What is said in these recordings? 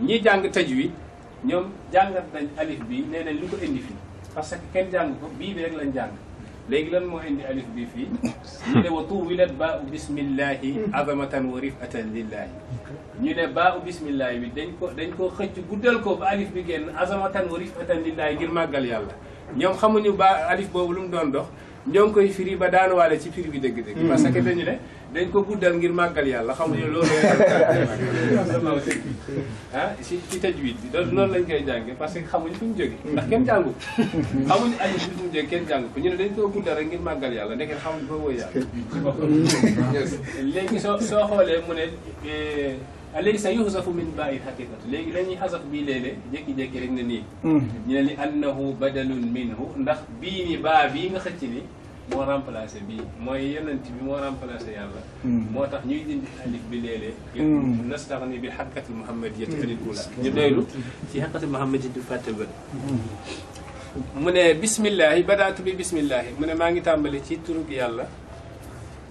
ñi jàng tajwid ñoom jàngat nañ alif bi nee nañ lu ko indi fii parce que kenn jàng ko bii bi rek lañ jàng léegi lan moo indi alif bi fii ñu ne wa tuwilat baa u bismillahi azamatan wa rifatan lillahi ñu ne baa u bismillahi bi dañ ko dañ koo xëcc guddal ko ba alif bi génn azamatan wa rifatan lillahi ngir màggal yàlla ñoom xamuñu baa alif boobu lu mu doon dox ñoo ngi koy firi ba daan waale ci firi bi dëgg-dëgg. Hmm. parce que dañu ne dañ ko guddal ngir màggal yàlla xamuñu loolu ah si ci tajwid bi loolu noonu lañ koy jànge parce que xamuñu fu mu jógee hmm. ndax kenn jàngu xamuñu ay fu mu jógee kenn jàngu ko ñu ne dañ koo guddal rek ngir màggal yàlla ndeke xamuñu foo woo yàlla hmm. léegi soo soo xoolee mu ne eh, alaysa yuhzafu min baayi xaqiqatu léegi la ñuy xasaf bii léeg-léeg jékki-jékki rek ne nii hmm. ñu ne li annahu badalun minhu ndax bii ni baa bii nga xëcc ni moo remplacé bii mooy yonent bi moo remplacé yàlla hmm. moo tax ñuy dindi alif bi léeg-léeg hmm. nastaxni bi xaqiqati muhammadiyati anil ula ñu doylu ci xaqiqati muhammadiyati fàtte ba mu ne bismillahi badaatu bi bismillahi mu ne maa ngi tàmbali ci turug yàlla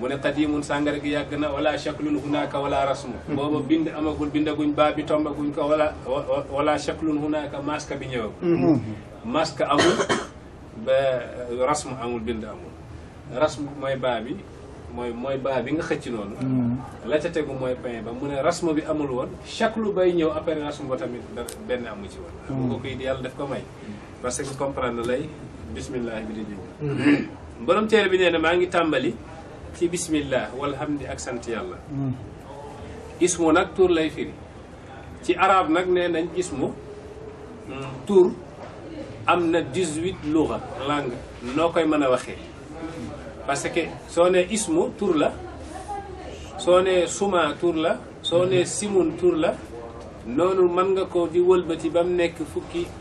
mu ne qadimun sàngara gi yàgg na wala shaklun hunaka wala rasmu booba bind amagul bindaguñ baa bi tombaguñ ko wala wala shaklun hunaka maska bi ñëwagul mm-hmm. maska amul ba rasmu amul bind amul rasmu mooy baa bi mooy mooy baa bi nga xëcc noonu mm. la ca tegu mooy pain ba mu ne rasmo bi amul woon chaque lu bay ñëw après rasmo ba tamit benn amu ci woon mm. ko koy yàlla daf ko may parce que comprendre lay bismillah bi di jub borom téere bi nee na maa ngi tàmbali ci bismillah walhamdi ak sant yàlla ismu nag tur lay firi ci arab nag nee nañ ismu tur am na 18 luga langue noo koy mën a waxee parce que soo ne ismu tur la soo ne suma tur la soo ne simun tur la noonu mën nga ko di wëlbati ba mu nekk fukki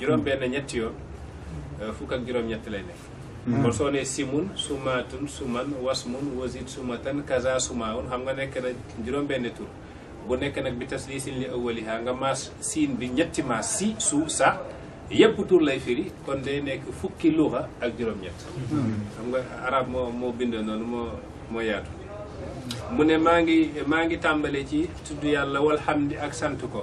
juróom benn ñetti yoon euh, fukk ak juróom ñett lay nekk hmm. kon soo nee simun sumaatun suman wasmun wasit sumatan kaza sumaawun xam nga nekk na juróom benn tur bu nekk nag bi tas lii sin li awaliha nga maas siin bi ñetti maas si su sa yëpp tur lay firi kon day nekk fukki luxa ak juróom ñett hmm. xam nga arab moo moo bind noonu moo moo yaatu mu ne maa ngi maa ngi tàmbale ci tudd yàlla walhamdi ak sant ko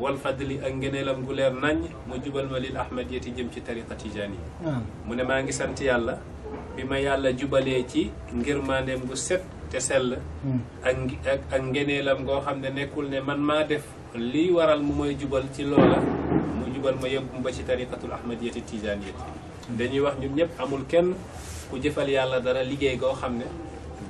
wal fadli ak ngëneelam gu leer nañ mu jubal ma lil ahmad yeti jëm ci tariqa tijaan yi mu ne maa ngi sant yàlla bi ma yàlla jubalee ci ngir maandeem gu set te sell hmm. ak ak ak ngëneelam goo xam ne nekkul ne man maa def lii waral mu may jubal ci loola mu jubal ma yóbbu ba ci tariqatul ahmad yeti tijaan yeti dañuy wax ñun ñëpp amul kenn ku jëfal yàlla dara liggéey goo xam ne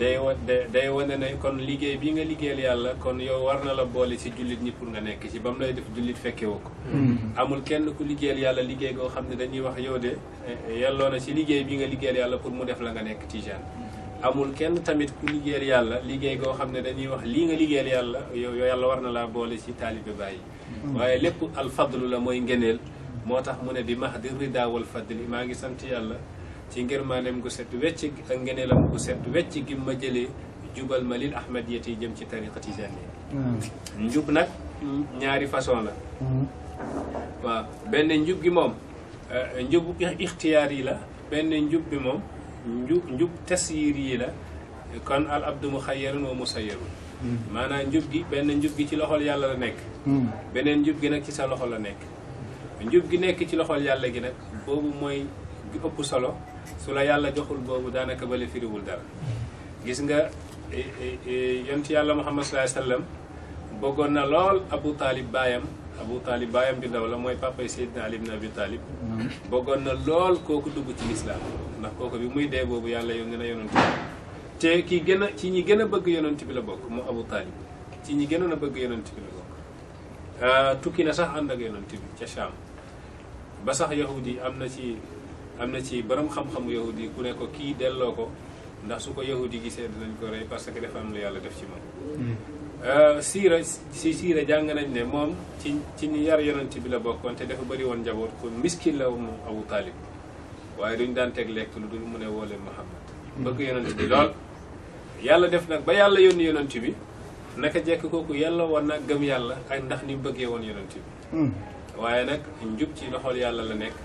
day wa day wane ne kon liggéey bi nga liggéeyal yàlla kon yow war na la boole ci jullit ñi pour nga nekk ci ba mu lay def jullit fekke woo ko mm-hmm. amul kenn ku liggéeyal yàlla liggéey goo xam ne dañuy wax yow de eh, yelloo na ci liggéey bi nga liggéeyal yàlla pour mu def la nga nekk tijaan mm-hmm. amul kenn tamit ku liggéeyal yàlla liggéey goo xam ne dañuy wax lii nga liggéeyal yàlla yow yàlla war na laa boole ci taalibe bàyyi waaye lépp alfadlu la mooy ngeneel moo tax mu ne bi mahdi rida wal fadli maa ngi sant yàlla ci ngërmaaneem gu set wecc ak ngeneelam gu set wecc gi ma jëlee jubal ma lil ahmadiyat yi jëm ci tariqa tijaani njub nag ñaari façon la waaw benn njub gi moom njub ixtiyaar yi la benn njub bi moom njub njub tasyiir yi la kon al abdu mu xayyarun wa musayyarun maanaam njub gi benn njub gi ci loxol yàlla la nekk beneen njub gi nag ci sa loxo la nekk njub gi nekk ci loxol yàlla gi nag boobu mooy gi ëpp solo su la yàlla joxul boobu daanaka bale firiwul dara gis nga yonent yàlla muhammad sallallahu alayhi wa sallam bëggoon na lool Abu Taalib baayam Abu Taalib baayam bi ndaw la mooy papa yi Seydina Ali ibn Abi Taalib bëggoon na lool kooku dugg ci lislaam ndax kooku bi muy dee boobu yàlla yónni na yonent bi te ki gën a ci ñi gën a bëgg yonent bi la bokk mu Abu Taalib ci ñi gënoon a bëgg yonent bi la bokk tukki na sax ànd ak yonent bi ca Cham ba sax yahud yi am na ci am na ci borom xam-xamu yahud yi ku ne ko kii delloo ko ndax su ko yahud yi gisee dinañ ko rey parce que dafa am lu yàlla def ci moom hmm. euh, siira si siira jàng nañ ne moom ci ci ñu yar yonent bi la bokkoon te dafa bëri woon njaboot kon miskin la woon Abu Taalib waaye duñ daan teg lekk lu dul mu ne woo leen Muhammad hmm. bëgg yonent bi lool yàlla def nag ba yàlla yónni yonent bi naka jekk kooku yàlla woon nag gëm yàlla ak ndax ni mu bëggee woon yonent bi hmm. waaye nag njub ci loxol yàlla la nekk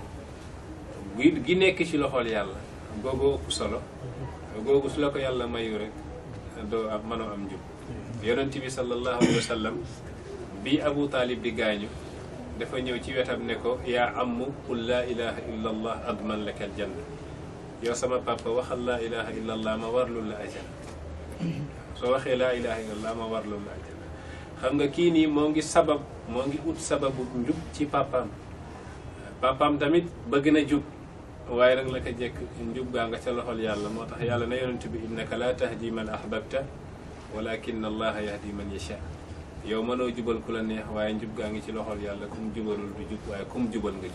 gi gi nekk ci loxol yàlla googu ëpp solo googu su la ko yàlla mayu rek doo ab mënoo am njub yonent bi sallallahu alayhi wa sallam bi abu taalib di gaañu dafa ñëw ci wetam ne ko yaa amu qul laa ilaha illa allah adman laka aljanna yow sama papa waxal laa ilaha illa allah ma warlul la ajana soo waxee laa ilaha illa allah ma warlul la ajana xam nga kii nii moo ngi sabab moo ngi ut sababu njub ci papaam papaam tamit bëgg na jub waaye nag la ko jekk njub gaa nga ca loxol yàlla moo tax yàlla na yonent bi innaka laa tahdi man ahbabta walakin allaha yahdi man yasha yow mënoo jubal ku la neex waaye njub gaa ngi ci loxol yàlla kum jubalul du jub waaye kum jubal nga jub